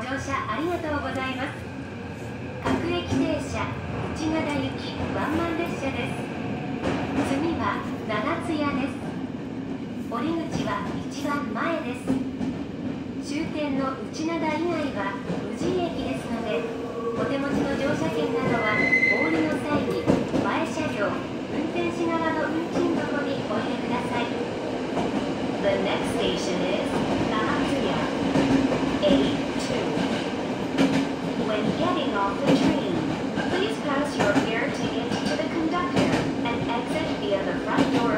乗車ありがとうございます。各駅停車内灘行きワンマン列車です。次は長津屋です。降り口は一番前です。終点の内灘以外は宇治駅ですのでお手持ちの乗車券などはお降りの際に前車両運転士側の運賃箱にお入れください。The next station is Nahatsuya A2 When getting off the train, please pass your fare ticket to the conductor and exit via the front door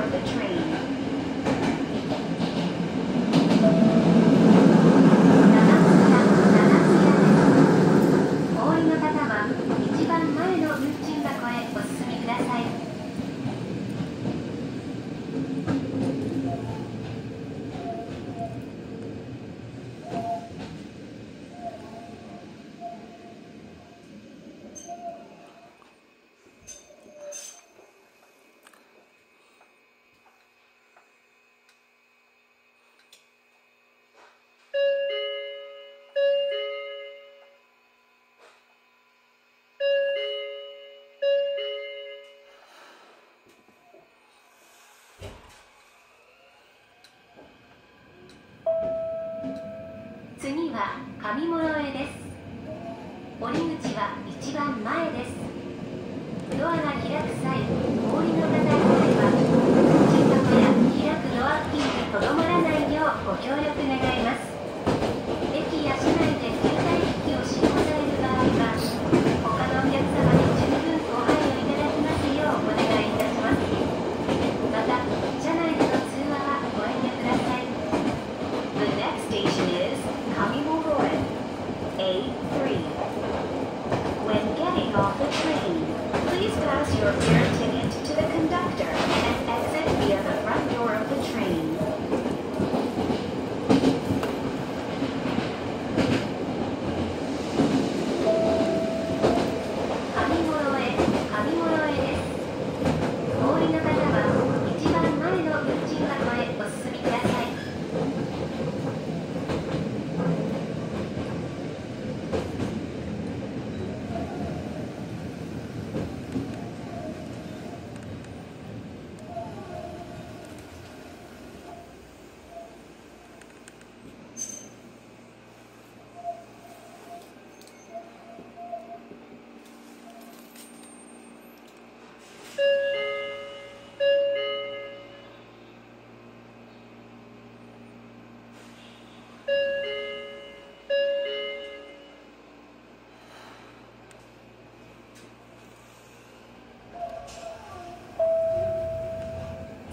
は上諸江です。降り口は一番前です。ドアが開く際お降りの方以外は運賃箱や開くドア付近にとどまらないようご協力願います駅や車内で携帯機器を使用される場合は他のお客様に十分ご配慮いただきますようお願いいたしますまた車内での通話はご遠慮ください The next station is Kamimoroe, A3. When getting off the train, please pass your fare ticket to the conductor and exit via the front door of the train. 上諸へ、上諸へです。お降りの方は一番前の運賃箱へお進みください。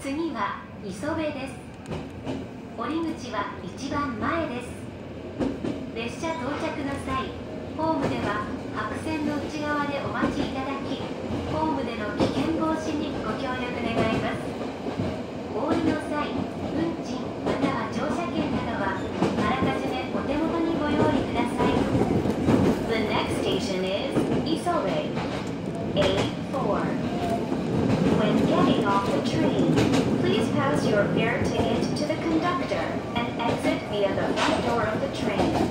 次は磯部です。降り口は一番前です。列車到着の際ホームでは白線の内側でお待ちいただきホームでの危険防止にご協力願います。お降りの際運賃または乗車券などはあらかじめお手元にご用意ください。The next station is 磯部 A4 When getting off the please pass your fare ticket to the conductor and exit via the front door of the train.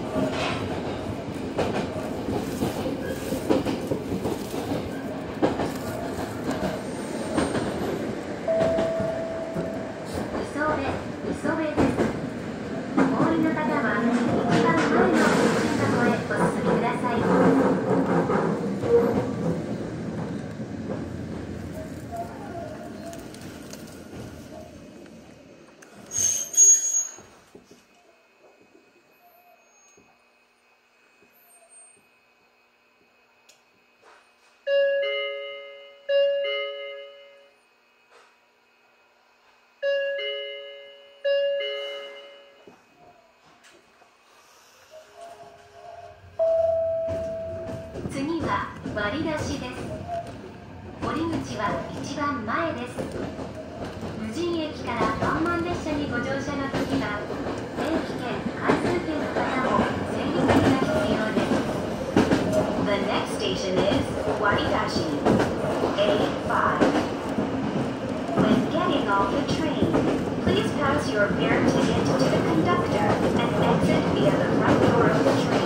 割り出しです降り口は一番前です無人駅からワンマン列車にご乗車の時は定期券回数券の方も整理券が必要です The next station is Waridashi A5 When getting off the train, please pass your fare ticket to the conductor and exit via the front door of the train.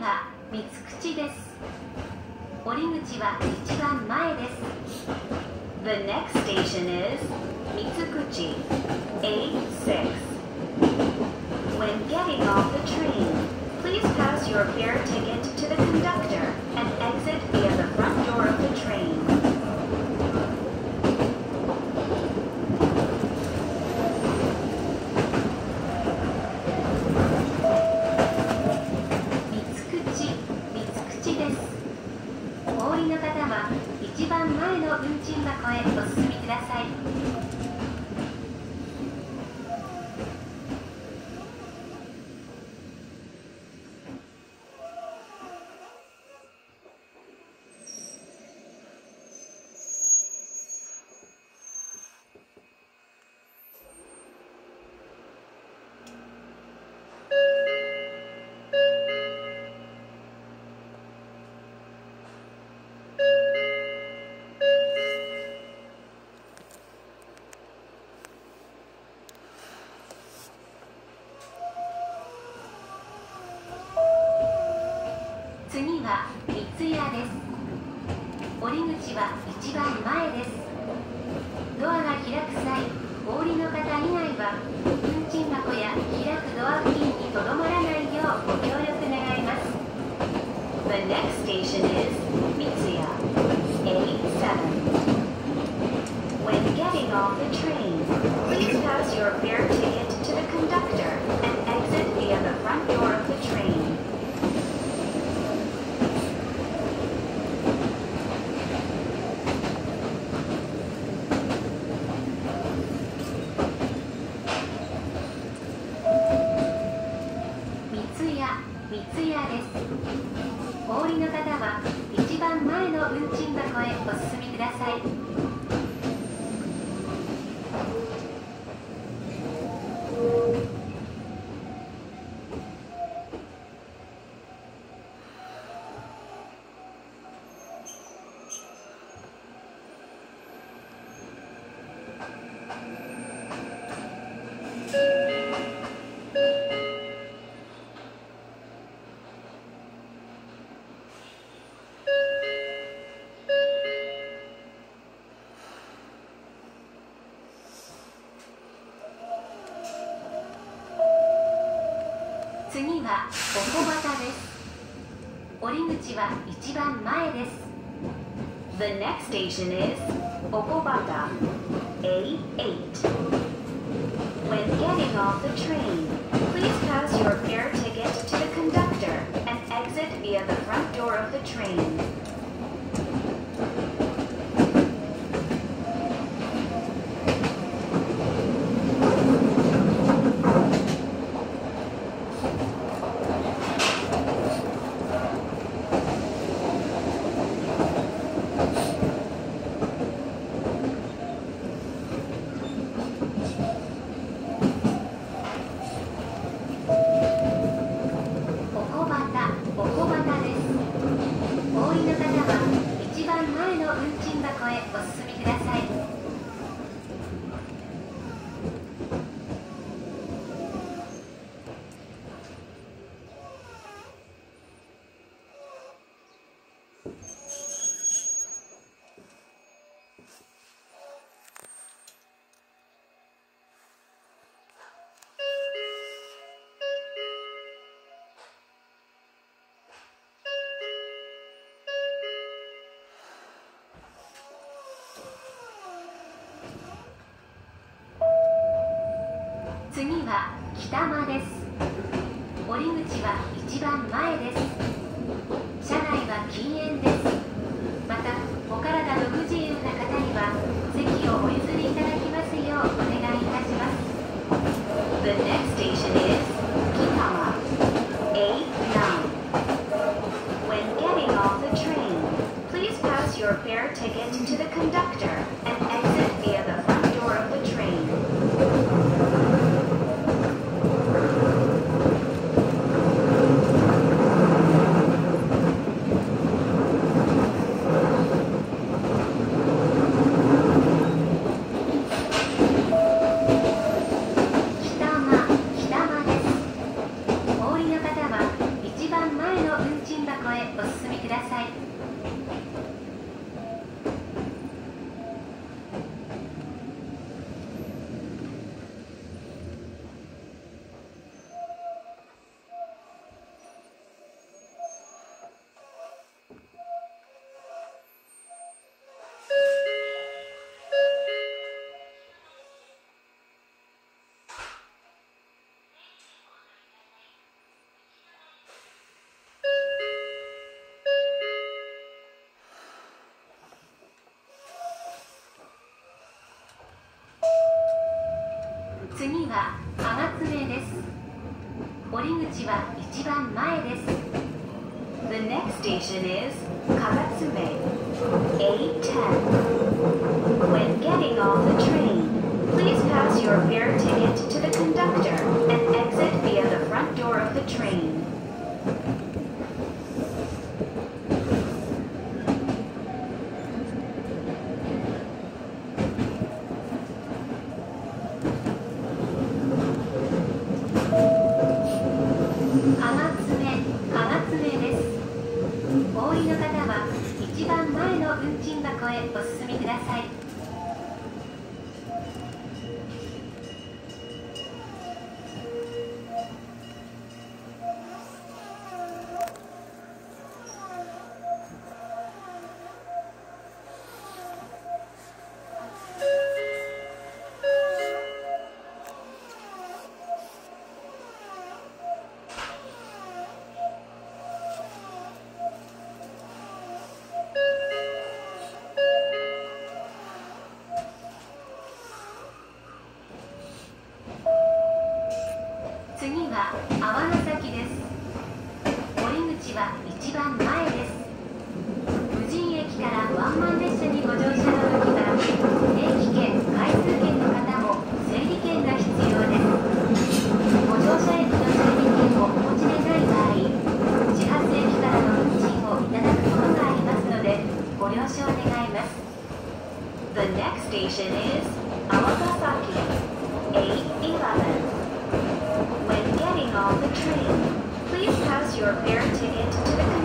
三口です降り口は一番前です The next station is Mitsukuchi, A6. When getting off the train, please pass your fare ticket to the conductor and exit via the 次はおこばたです降り口は一番前です The next station is Okobata, A8. When getting off the train, please pass your fare ticket to the conductor and exit via the front door of the train. 次は北間です降り口は一番前です車内は禁煙ですまたお体の不自由な方には席をお譲りいただきますようお願いいたします The next station is Kitama, A9. When getting off the train, please pass your fare ticket to the conductor and exit 次は吾爪です降り口は一番前です The next station is Kagatsume, A10. When getting off the train, please pass your fare ticket to the conductor and exit via the front door of the train. 降りの方は一番前の運賃箱へお進みください。The next station is Awagasaki, A11. When getting off the train, please pass your fare ticket to the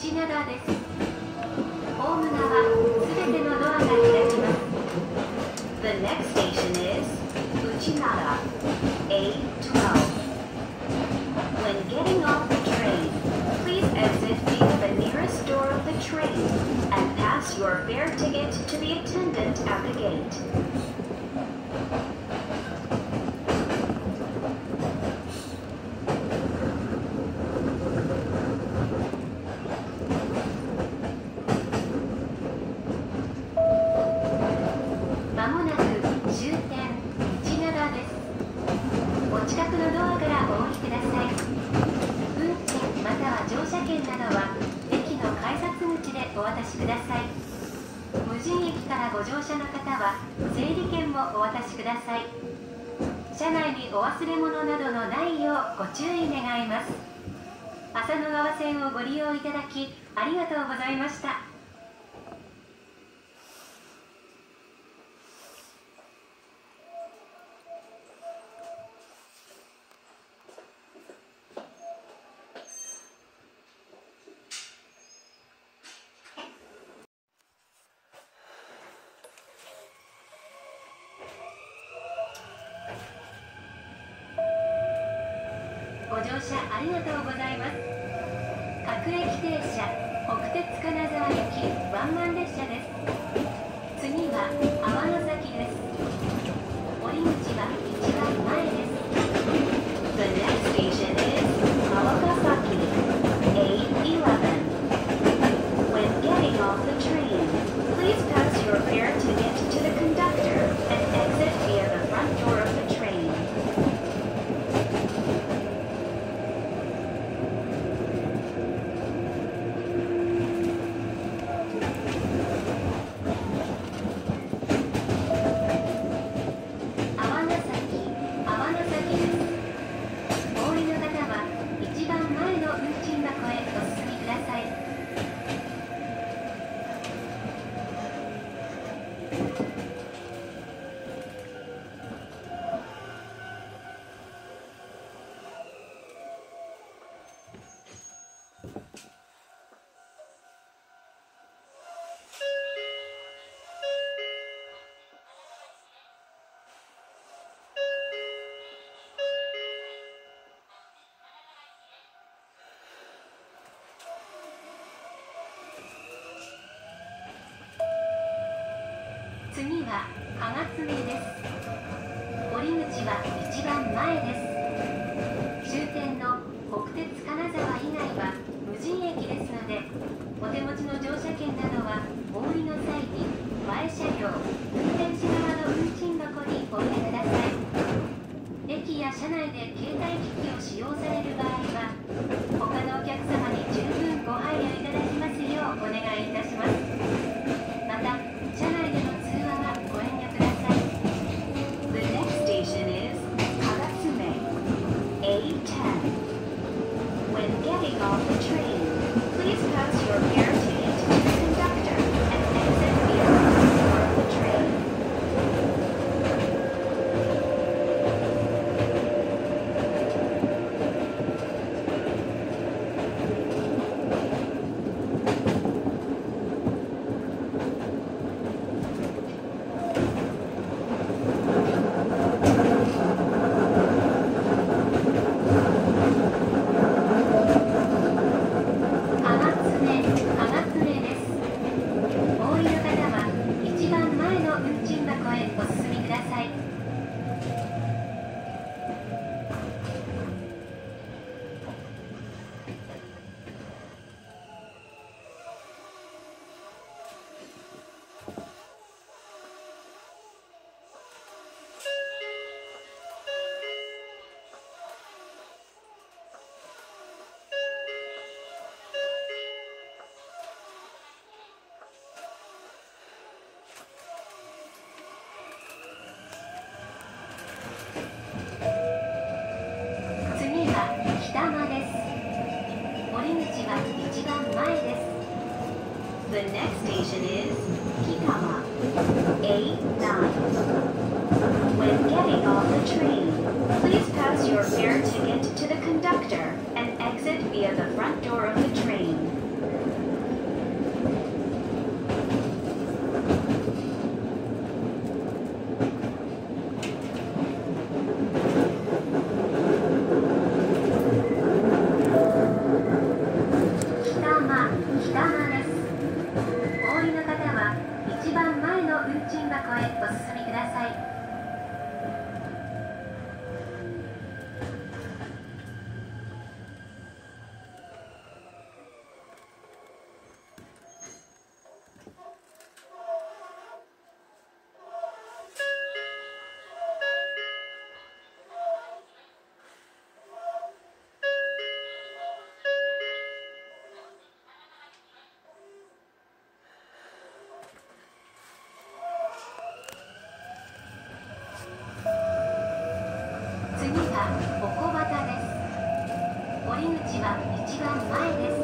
内灘ですホーム側すべてのドアが開きます The next station is Uchinada, A12. When getting off the train, please exit via the nearest door of the train and pass your fare ticket to the attendant at the gate. 渡しください。無人駅からご乗車の方は整理券もお渡しください。車内にお忘れ物などのないようご注意願います。浅野川線をご利用いただきありがとうございました。次は加賀爪です降り口は一番前です終点の国鉄金沢以外は無人駅ですのでお手持ちの乗車券などはお降りの際に前車両運転士側の運賃箱にお入れください駅や車内で携帯機器を使用される場合は他のお客様に十分ご配慮いただきますようお願いいたしますまた車内 The next station is Kitama, A9. When getting off the train, please pass your fare ticket to the conductor and exit via the front door of the train. 一番前です。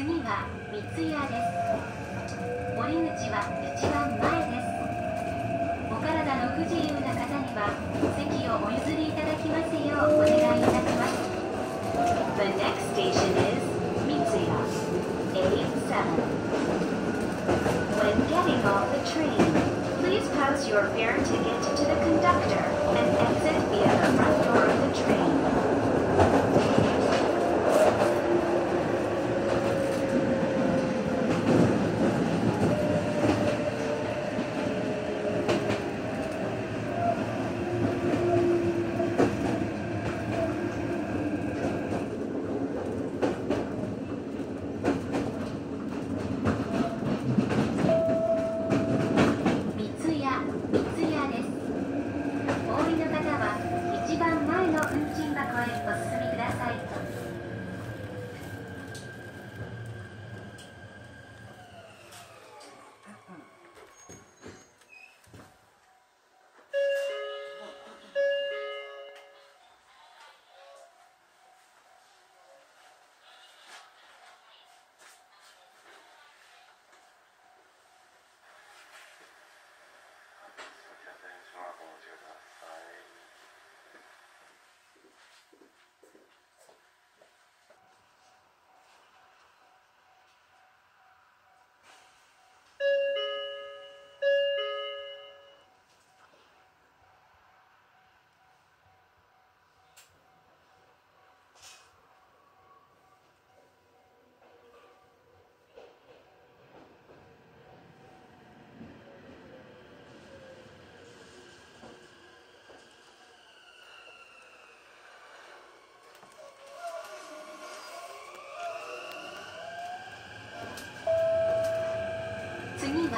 次は三ツ谷です降り口は一番前ですお体の不自由な方には席をお譲りいただきますようお願いいたします The next station is Mitsuya, A7. When getting off the train, please pass your fare ticket to the conductor and exit via the front door of the train.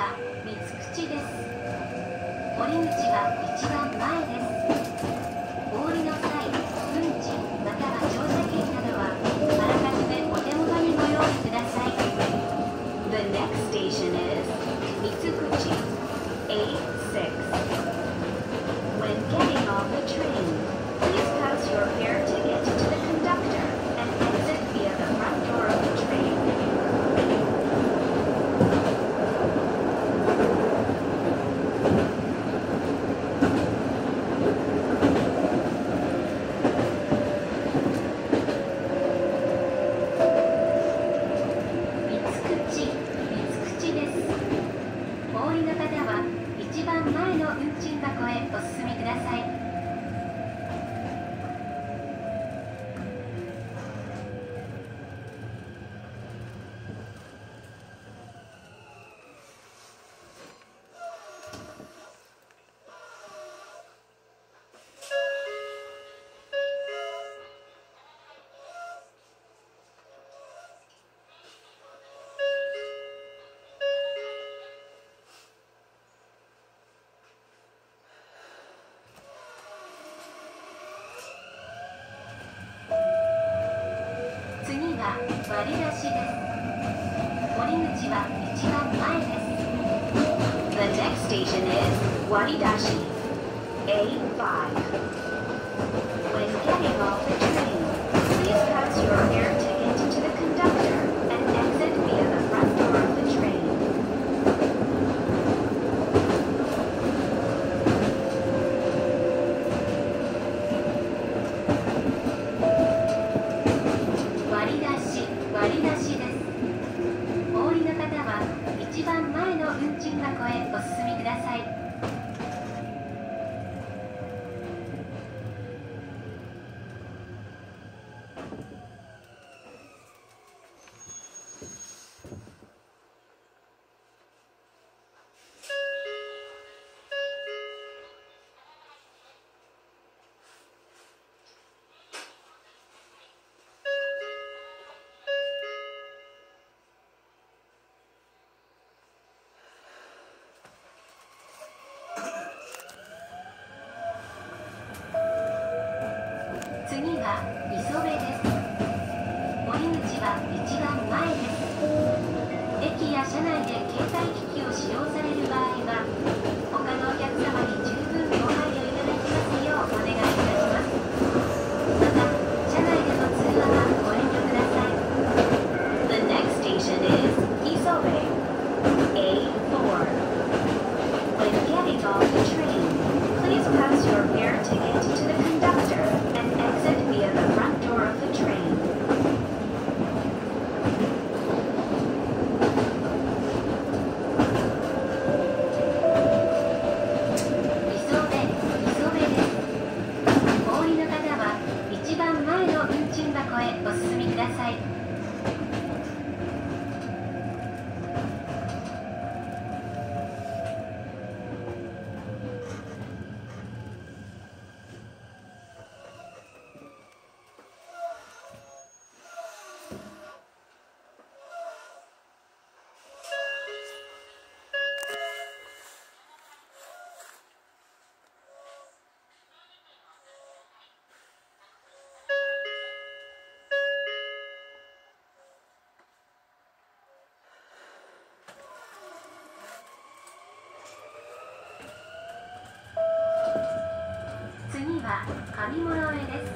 は三口です。降り口は一番前です。割り出しです降り口は一番前です The next station is Waridashi A5. When getting off the train, please pass your fare ticket 次は磯部です。降り口は一番前です。駅や車内で携帯機器を使用される場合は他のお客様に次は上諸江です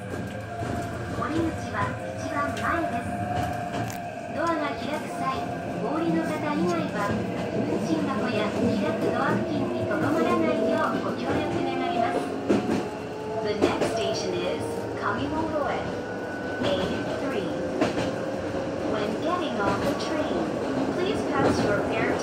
降り口は一番前ですドアが開く際お降りの方以外は運賃箱や開くドア付近にとどまらないようご協力願います The next station is 神者 A3: When getting off the train, please pass your fare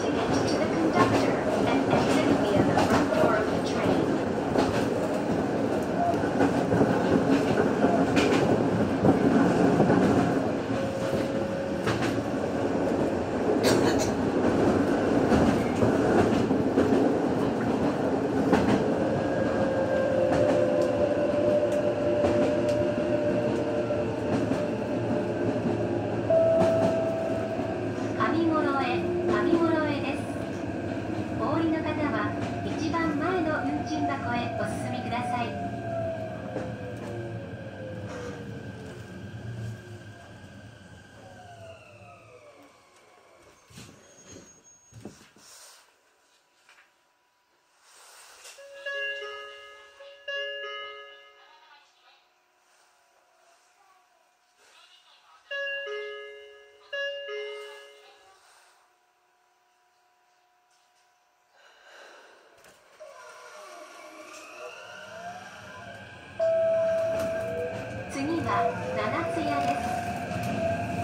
七ツ谷です。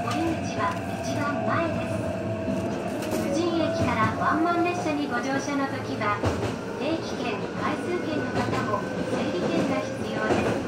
降り口は一番前です。無人駅からワンマン列車にご乗車の時は定期券回数券の方も整理券が必要です。